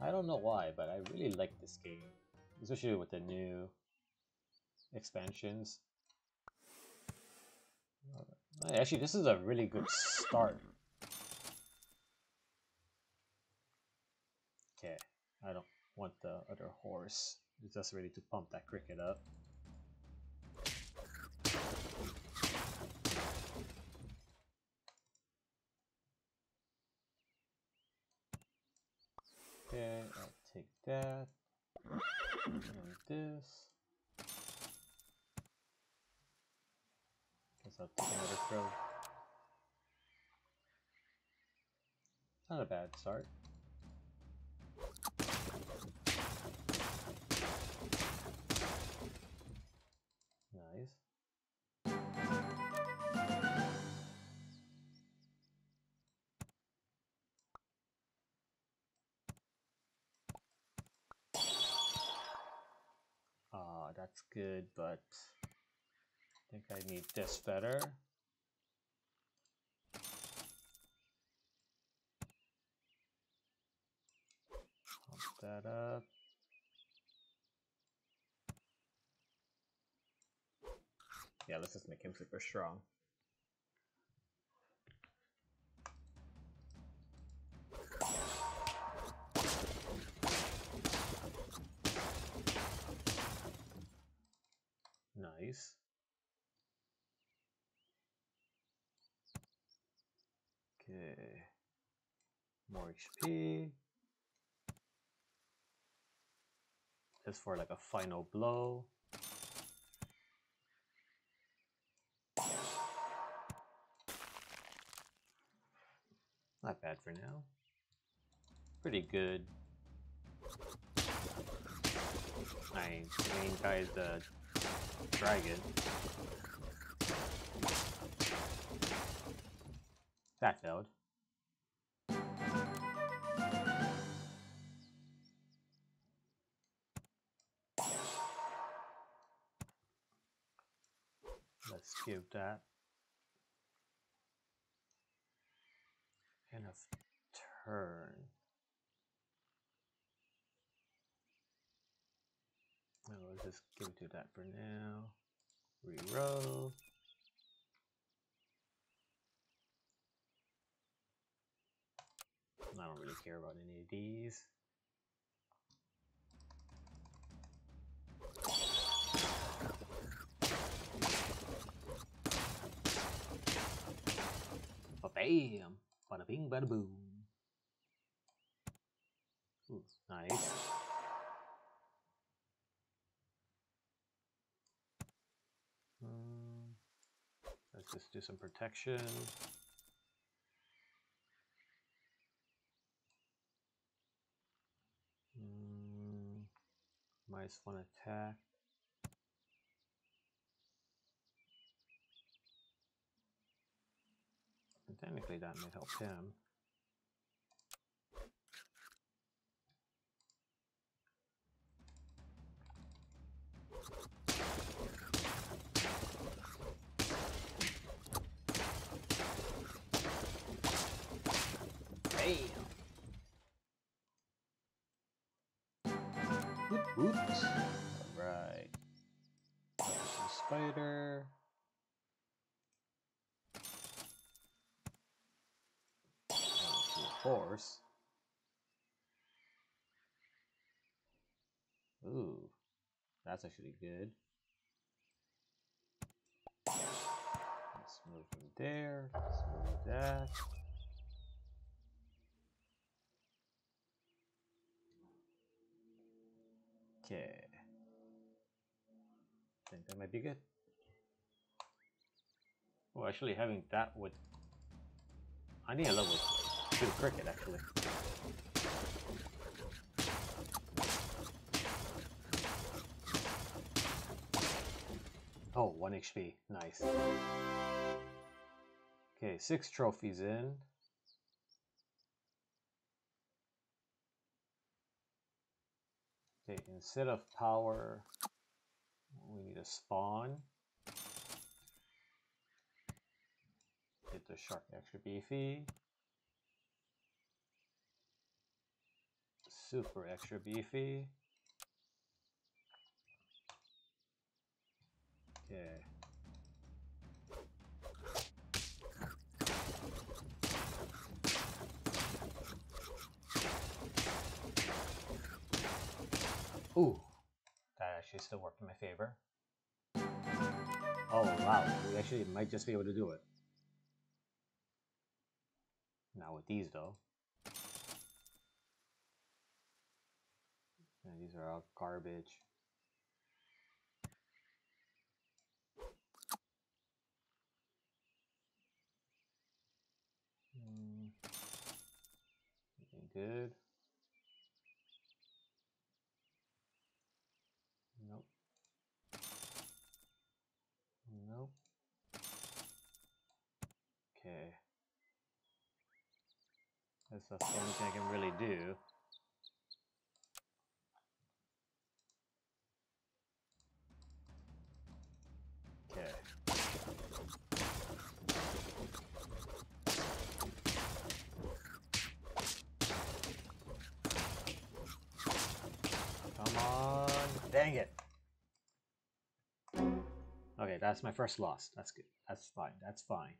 I don't know why, but I really like this game, especially with the new expansions. Actually, this is a really good start. Okay, I don't want the other horse. It's just ready to pump that cricket up. Okay, I'll take that. And this. Guess I'll take another throw. Not a bad start. Nice. That's good, but I think I need this better. Pump that up. Yeah, let's just make him super strong. Nice. Okay. More HP. Just for like a final blow. Not bad for now. Pretty good. My main guy is the uh, dragon. That failed. Let's give that enough turn. No, just give it to that for now. Reroll. I don't really care about any of these. Ba bam! Bada bing, bada boom. Ooh, nice. Let's do some protection. Mm, minus one attack. And technically that may help him. Spider. horse. Ooh, that's actually good. Let's move from there. Let's move that. Okay. Think that might be good. Oh, actually having that would... I need a level to the cricket, actually. Oh, 1 HP. Nice. Okay, 6 trophies in. Okay, instead of power, we need a spawn. Get the shark extra beefy. super extra beefy. Okay. Ooh, still worked in my favor. Oh wow, we actually might just be able to do it. Not with these though. Yeah, these are all garbage. Mm. good? That's the only thing I can really do. Okay. Come on. Dang it. Okay, that's my first loss. That's good. That's fine. That's fine.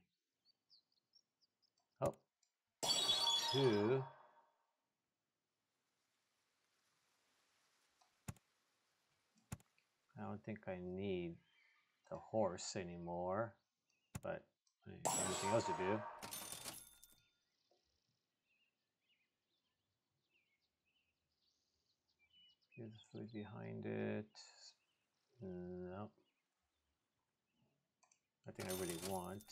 Oh. Two. I don't think I need the horse anymore, but anything else to do. Beautifully behind it. Nope. I think I really want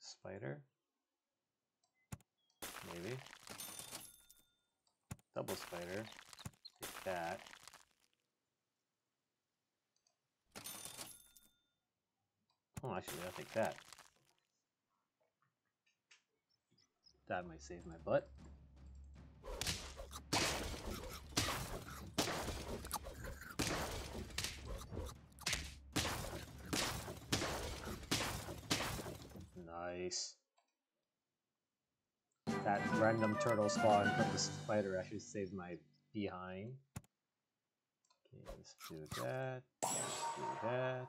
spider. Maybe. Double spider. Take that. Oh, actually, I'll take that. That might save my butt. Nice. That random turtle spawn from the spider actually saved my behind. Okay, let's do that. Let's do that.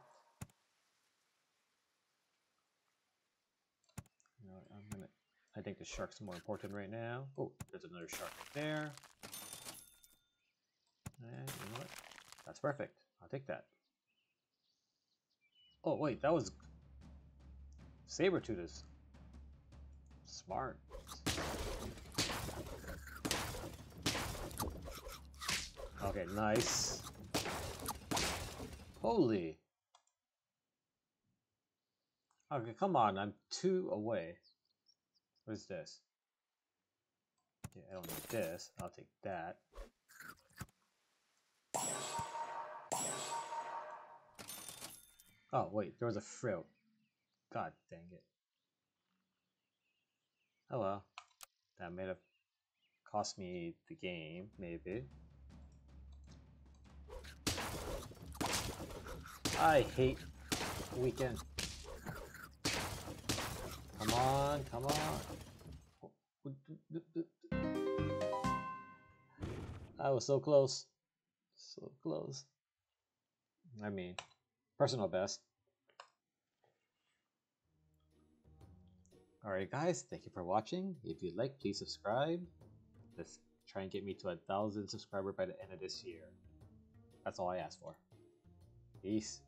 You know, I'm gonna. I think the shark's more important right now. Oh, there's another shark right there. And you know what? That's perfect. I'll take that. Oh wait, that was Sabertooth is smart. Okay, nice. Holy. Okay, come on, I'm two away. What is this? Okay, I don't need this. I'll take that. Oh, wait, there was a frill. God dang it. Oh well. That may have cost me the game, maybe. I hate weekend. Come on, come on. I was so close. So close. I mean, personal best. Alright guys, thank you for watching. If you'd like, please subscribe. Let's try and get me to a thousand subscriber by the end of this year. That's all I ask for. Peace.